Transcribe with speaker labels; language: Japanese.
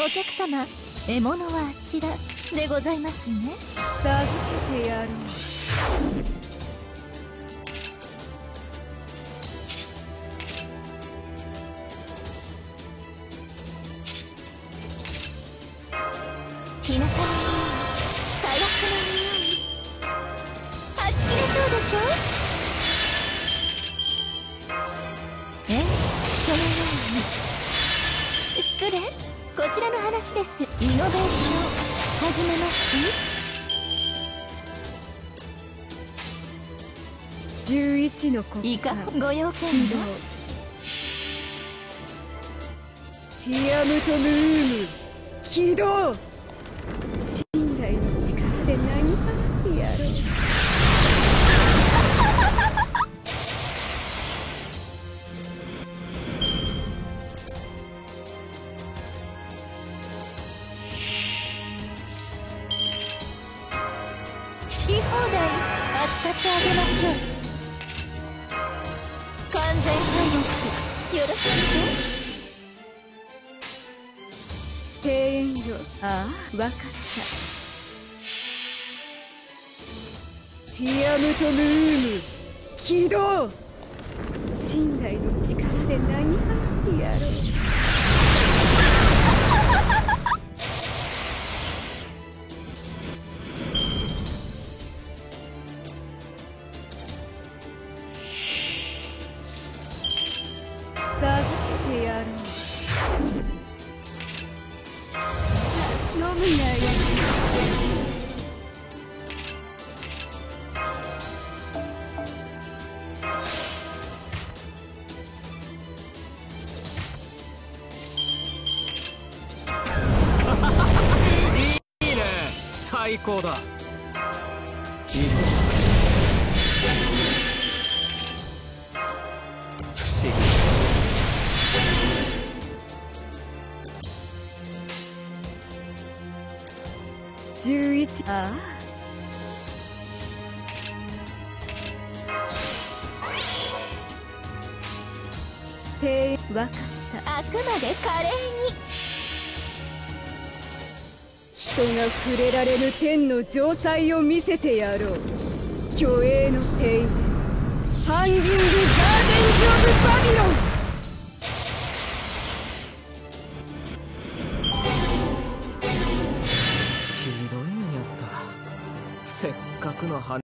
Speaker 1: お客様獲物はあちらでございますね。
Speaker 2: 授けてやろう
Speaker 1: 日向の匂い火薬の匂いはち切れそうでしょ？ええそのように失礼。こちらの話です。イノベーション。始めます
Speaker 2: 11の国
Speaker 1: いか？
Speaker 2: 家
Speaker 1: ご用件
Speaker 2: 起動
Speaker 1: は？
Speaker 2: ティアムトムーム。起動
Speaker 1: き放題扱ってあげましょう。完全敗北よろしく。
Speaker 2: 庭園よああわかったティアムトムーム起動信頼の力で何
Speaker 3: 最高だ。
Speaker 2: 11ああ。てわかった。
Speaker 1: あくまで華麗に。
Speaker 2: 人が触れられぬ天の城塞を見せてやろう。虚栄の庭園ハンギング・ガーデンズ・オブ・バビロン
Speaker 3: せっかくの花